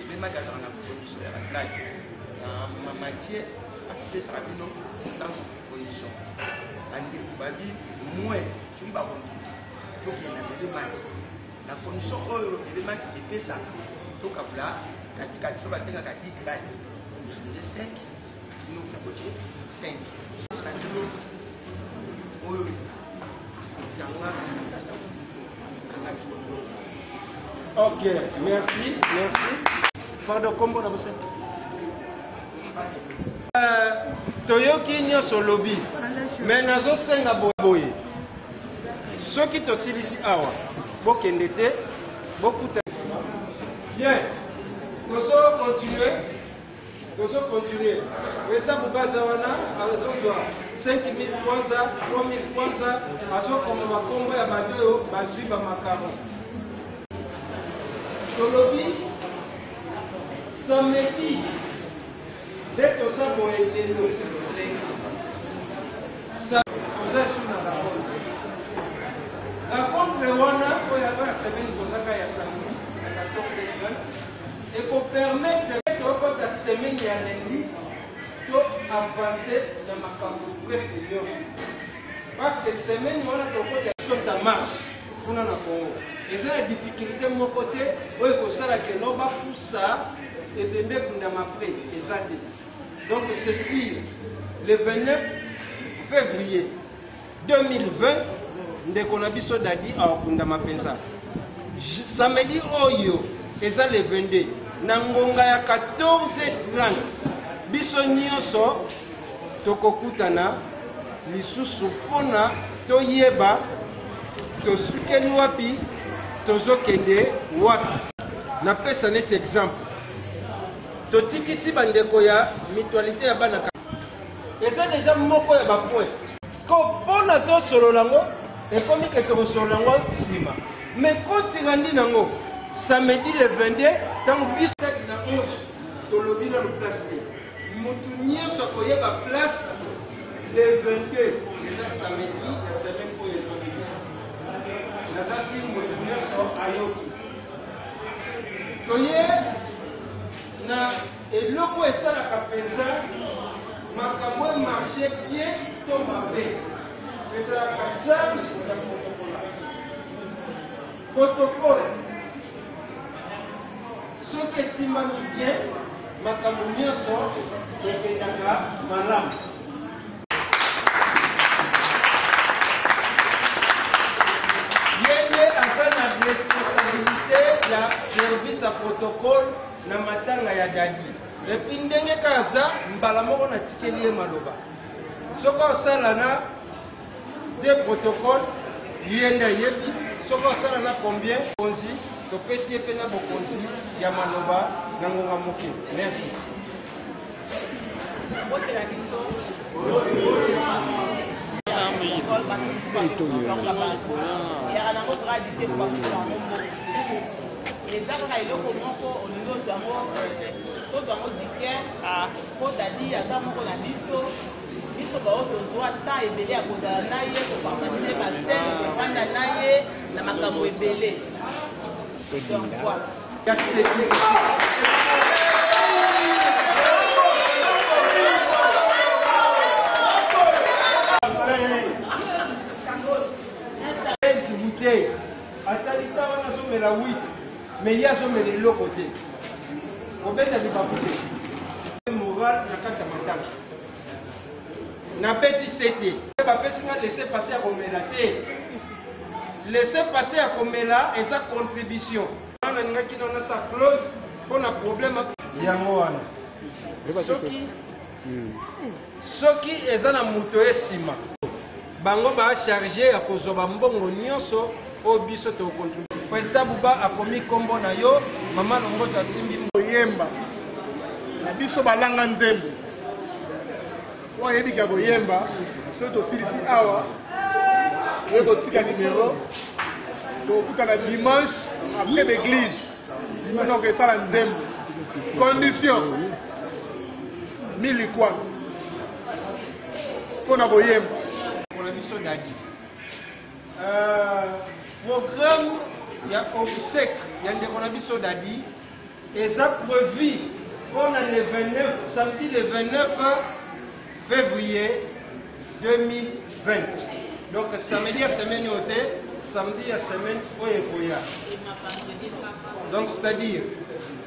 Ebemaki azalaka na condition ya ba tracts na ma matière apesaka bino ntango condition bandeko babi moins soki bakoki tokende na ebemaki na condition oyo ebemaki epesaka tokabula katikati so basengaka digrade 5 Ok, merci, merci. Pardon, kombo na bosa. Euh, toyoki nyonso olobi me nazosenga boye soki tosilisi awa bokende te bokuta bien tozo continue Tozo continuer. Wesa Mugaza wana azozwa 5000 kwanza, 3000 kwanza, azokoma bakombo ya bato oyo bazwi ba makaro. Tolobi samedi nde toza boye lelo toza su na bakonte bakonte wana oyo ata ya semeni tozaka ya samedi na 14 Eko permettre que tokota semaine ya lundi to avancer na makambo presque nionso. Parce que semaine wana tokota sur ta marche kuna na Congo. Eza na difficulté moko te oyo ekosala que no bapusa ebembe ekundama près eza te. Donc c'est sûr le 29 février 2020 ndeko na biso dadi akundama mpenza samedi oyo eza le 22 na ngonga ya 14h30 biso nyonso tokokutana lisusu mpo na toyeba tosukeli wapi tozokende wapi napesa neti exemple totikisi bandeko ya mutualité ya bana eza deja moko ya bapoint sikoyo mpona tosolola yango ekomi ke tokosolola yango nsima mais kotika ndi nango samedi le 22 ntango bisaki na 11 tolobi nano place te motu nyonso akoyeba place le 22 eza samedi ya semaine oyo ezongi naza si motu nyonso ayoki toye na Eloko oyo esalaka mpenza makambo e marche bien to mabe ezalaka charge ya protocole. Protocole soki esimbami bien, makambo nyonso ekendaka malamu. na matanga ya dadi epi ndenge ka aza mbala moko natikeli ye maloba soki osala na de protocole ye nde ayebi soki osala na combien konzi topesi ye mpe na bokonzi ya maloba na ngonga moke merci eza kaka eloko moko olingi ozwa yango tozwa yango dike po tadi aza moko na biso biso baoyo tozwa temps ebele ya kozala na ye kopartasi ne basene kofanda na ye na makambo ebele donc voilà bouteille atali ta wana azomela 8 me ye azomela eloko te kobeta libaku te moral na kati ya matanga Na beti sete. Ba pesi nga laisser passer ya komela te. Laisser passer ya komela eza contribution. Nga na lingaki na sa close pona problème yango wana. Soki hmm. soki eza na moto ye sima. Bango ba charge ya kozwa ba mbongo nyonso oyo biso to contribute. President Buba akomi kombo na yo, mama Longoto asimbi koyemba. Na biso balanga nzembo. Oyo ayebi ka koyemba, to tosilisi awa. Oyo kotika numero. Tokutana dimanche après l'église. Dimanche okesala nzembo. Condition. Milikwa. mpo na boyembo mpona biso dadi euh, programme ya obsec ya ndeko na biso dadi eza prevu mpo na le 29 samedi le 29 février 2020 donc samedi ya semaine oyo te samedi ya semaine oyo ekoya donc c'est à dire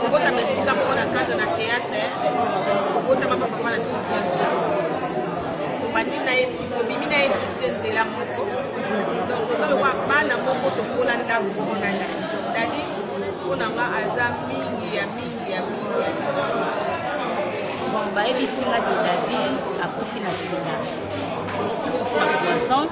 kobotama esika moko na cadre na théâtre kobotama mpo papa na biso obandi na ye obimi na ye sise nzela moko donc oza lokwa bana moko tokola ndako moko na ye dadi mpo na nga aza mingi ya mingi ya mingi ya mingi bayebisi nga de dadi akufi na sida akufi na poison